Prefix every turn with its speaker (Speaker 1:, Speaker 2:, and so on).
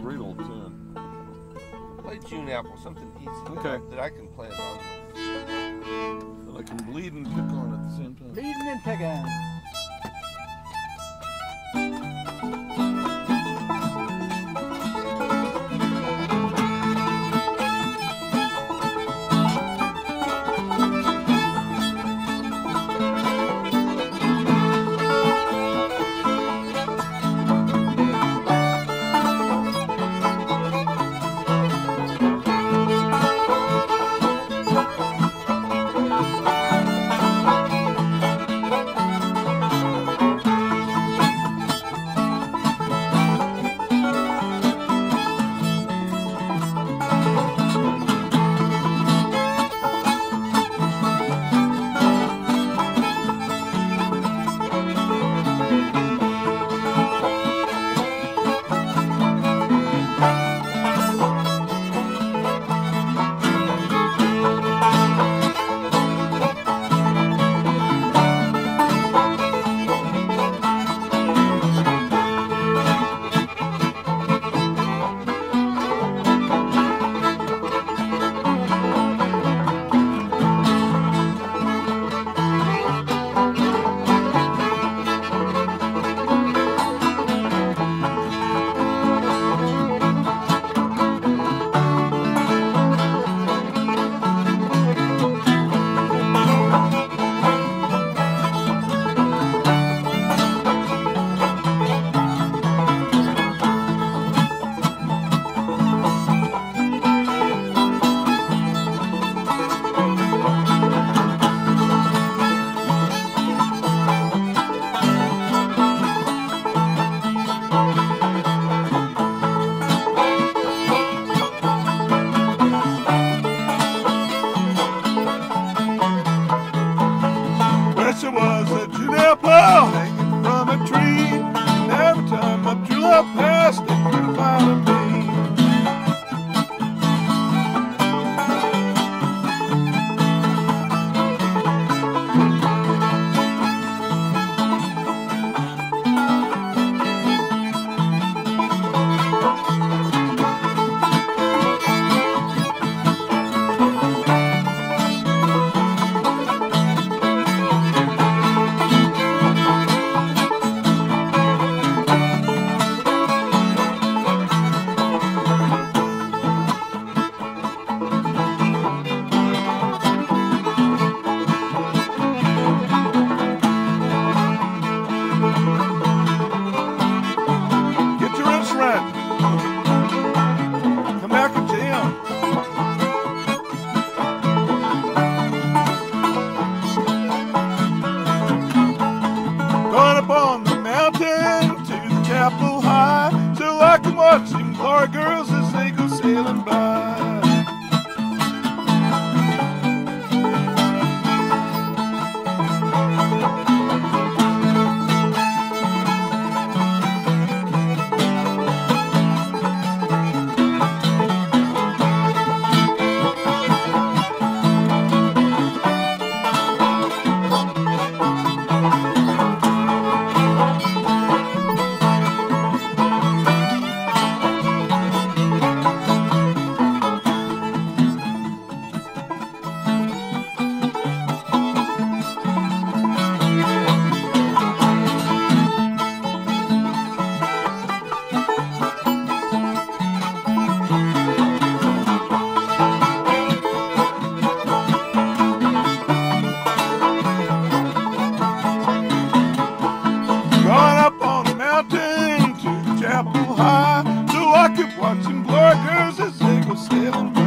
Speaker 1: great old tune.
Speaker 2: Play June Apple, something easy that,
Speaker 1: Okay.
Speaker 2: I, that I can play along with.
Speaker 1: And I can bleed and pick on at the same time.
Speaker 3: Leading and picking.
Speaker 1: Can watch them car girls as they go sailing by. I could watch them glory girls as they go sailing